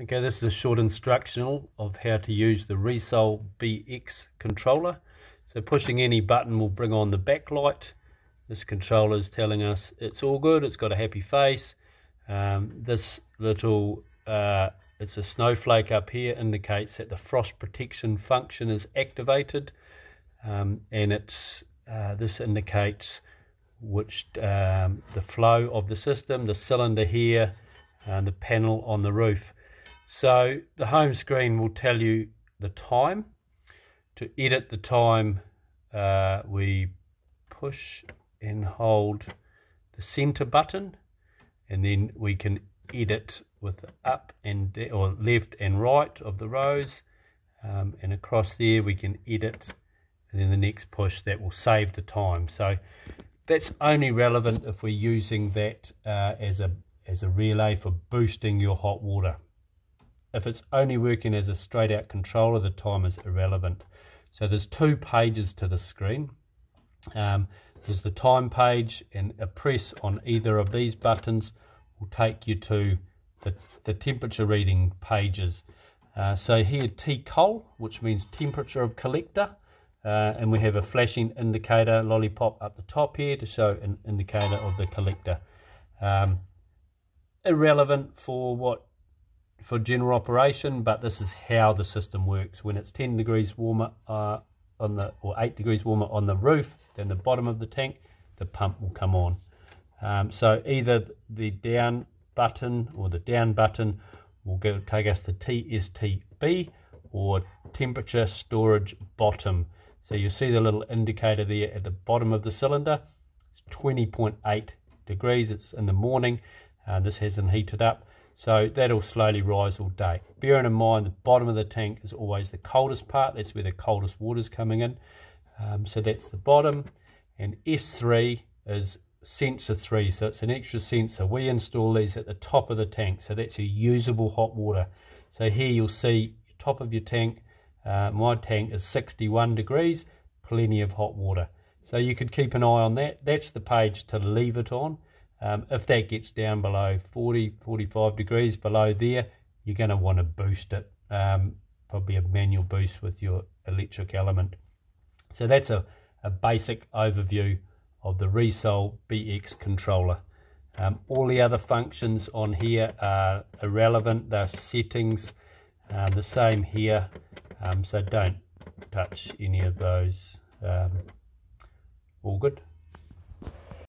Okay, this is a short instructional of how to use the Resol BX controller. So pushing any button will bring on the backlight. This controller is telling us it's all good, it's got a happy face. Um, this little, uh, it's a snowflake up here, indicates that the frost protection function is activated. Um, and it's uh, this indicates which um, the flow of the system, the cylinder here, and the panel on the roof. So the home screen will tell you the time. To edit the time, uh, we push and hold the center button and then we can edit with up and or left and right of the rows. Um, and across there we can edit and then the next push that will save the time. So that's only relevant if we're using that uh, as a as a relay for boosting your hot water if it's only working as a straight out controller, the time is irrelevant. So there's two pages to the screen. Um, there's the time page and a press on either of these buttons will take you to the, the temperature reading pages. Uh, so here T-Col, which means temperature of collector. Uh, and we have a flashing indicator lollipop up the top here to show an indicator of the collector. Um, irrelevant for what for general operation, but this is how the system works. When it's 10 degrees warmer uh, on the, or 8 degrees warmer on the roof than the bottom of the tank, the pump will come on. Um, so either the down button or the down button will go, take us to TSTB or temperature storage bottom. So you see the little indicator there at the bottom of the cylinder. It's 20.8 degrees. It's in the morning. Uh, this hasn't heated up. So that'll slowly rise all day. Bearing in mind the bottom of the tank is always the coldest part. That's where the coldest water is coming in. Um, so that's the bottom. And S3 is sensor 3. So it's an extra sensor. We install these at the top of the tank. So that's a usable hot water. So here you'll see top of your tank. Uh, my tank is 61 degrees. Plenty of hot water. So you could keep an eye on that. That's the page to leave it on. Um, if that gets down below 40, 45 degrees below there, you're going to want to boost it. Um, probably a manual boost with your electric element. So that's a, a basic overview of the Resol BX controller. Um, all the other functions on here are irrelevant. They're settings, uh, the same here. Um, so don't touch any of those. Um, all good.